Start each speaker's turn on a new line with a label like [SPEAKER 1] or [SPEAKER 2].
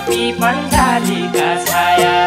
[SPEAKER 1] पर्पी पण का छाया।